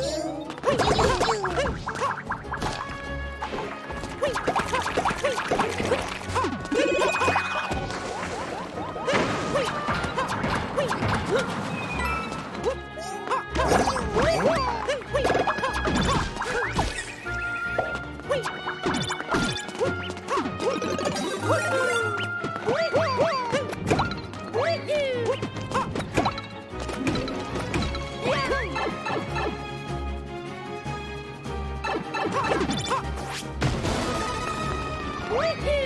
Huh! Woohoo!